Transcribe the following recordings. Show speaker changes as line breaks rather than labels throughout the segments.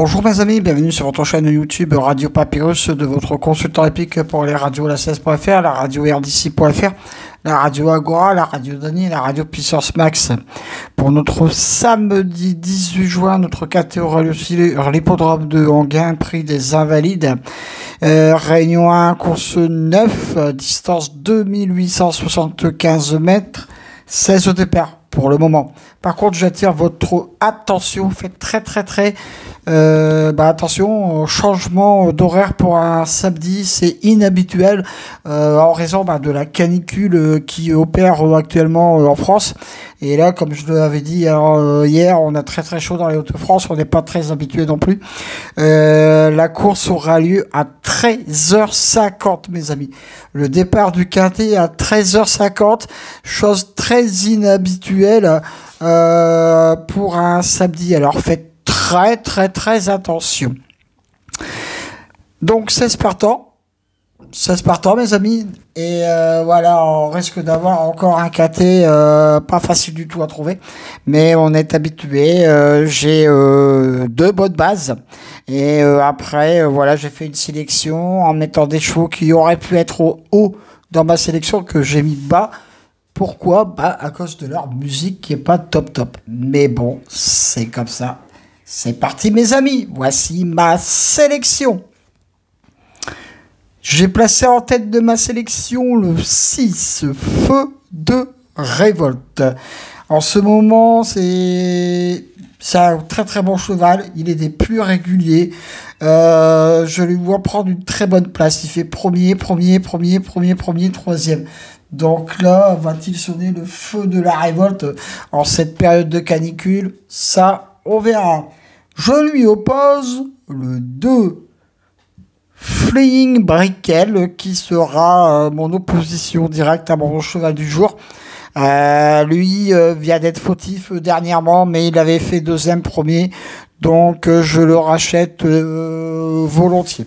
Bonjour mes amis, bienvenue sur votre chaîne YouTube Radio Papyrus de votre consultant épique pour les radios la 16.fr, la radio RDC.fr, la radio Agora, la radio Dani, la radio Puissance Max. Pour notre samedi 18 juin, notre catégorie l'hippodrome de Anguin, prix des Invalides. Euh, réunion 1, course 9, distance 2875 mètres, 16 au départ pour le moment. Par contre, j'attire votre attention, faites très très très euh, bah, attention, changement d'horaire pour un samedi, c'est inhabituel euh, en raison bah, de la canicule qui opère actuellement en France. Et là, comme je l'avais dit euh, hier, on a très très chaud dans les Hauts-de-France, on n'est pas très habitué non plus. la course aura lieu à 13h50, mes amis. Le départ du quintet à 13h50, chose très inhabituelle pour un samedi. Alors faites très très très attention. Donc 16 partants, 16 partants mes amis, et euh, voilà, on risque d'avoir encore un KT euh, pas facile du tout à trouver, mais on est habitué. Euh, j'ai deux bonnes bases, et après voilà, j'ai fait une sélection en mettant des chevaux qui auraient pu être au haut dans ma sélection que j'ai mis bas. Pourquoi Bah à cause de leur musique qui est pas top top. Mais bon, c'est comme ça. C'est parti mes amis, voici ma sélection. J'ai placé en tête de ma sélection le 6, Feu de Révolte. En ce moment, c'est un très très bon cheval. Il est des plus réguliers. Euh, je lui vois prendre une très bonne place. Il fait premier, premier, premier, premier, premier, troisième. Donc là, va-t-il sonner le feu de la révolte en cette période de canicule? Ça, on verra. Je lui oppose le 2 Fleeing Brickel qui sera euh, mon opposition directe à mon cheval du jour. Euh, lui euh, vient d'être fautif dernièrement, mais il avait fait deuxième premier, donc je le rachète volontiers.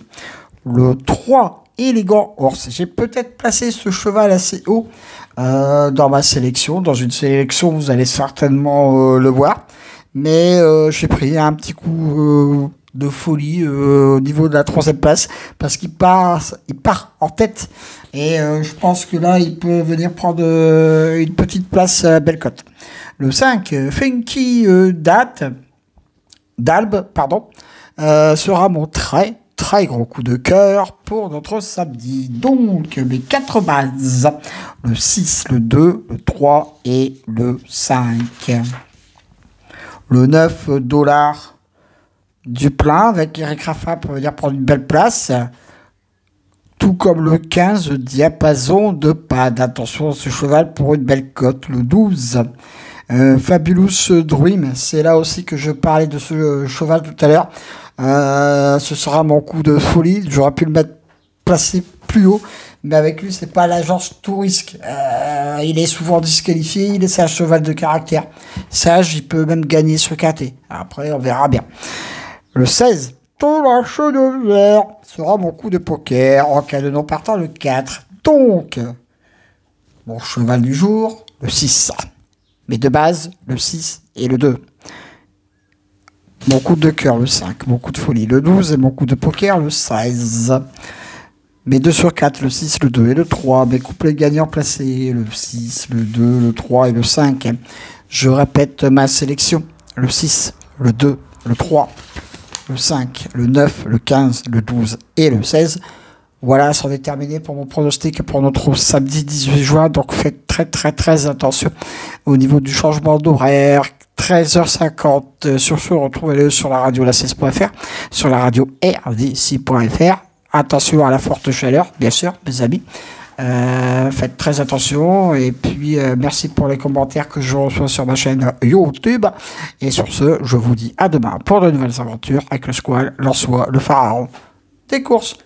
Le 3 élégant Horse. J'ai peut-être placé ce cheval assez haut dans ma sélection. Dans une sélection, vous allez certainement le voir. Mais euh, j'ai pris un petit coup euh, de folie euh, au niveau de la troisième place parce qu'il part, il part en tête et je pense que là il peut venir prendre une petite place à Bellecote. Le 5, Funky Date, Dalbe, pardon, sera mon très très gros coup de cœur pour notre samedi. Donc mes quatre bases, le 6, le 2, le 3 et le 5 le 9 dollars du plein avec Eric Rafa pour venir prendre une belle place. Tout comme le 15 diapason de pas d'attention ce cheval pour une belle cote. Le 12 euh, Fabulous Dream, c'est là aussi que je parlais de ce cheval tout à l'heure. Euh, ce sera mon coup de folie. J'aurais pu le mettre placé plus haut, mais avec lui, c'est pas l'agence tout risque. Euh, il est souvent disqualifié, il est un cheval de caractère. Sage, il peut même gagner ce KT. Après, on verra bien. Le 16, Thomas vert sera mon coup de poker en cas de non partant le 4. Donc, mon cheval du jour, le 6. Mais de base, le 6 et le 2. Mon coup de cœur, le 5. Mon coup de folie, le 12. Et mon coup de poker, le 16. Mes 2 sur 4, le 6, le 2 et le 3. Mes couplets gagnants placés, le 6, le 2, le 3 et le 5. Je répète ma sélection. Le 6, le 2, le 3, le 5, le 9, le 15, le 12 et le 16. Voilà, c'en est terminé pour mon pronostic pour notre samedi 18 juin. Donc faites très très très attention au niveau du changement d'horaire. 13h50 sur ce, retrouvez-le sur la radio la 16.fr, sur la radio rdc.fr Attention à la forte chaleur, bien sûr, mes amis. Euh, faites très attention et puis euh, merci pour les commentaires que je reçois sur ma chaîne YouTube. Et sur ce, je vous dis à demain pour de nouvelles aventures avec le squal, l'ansois, le pharaon des courses.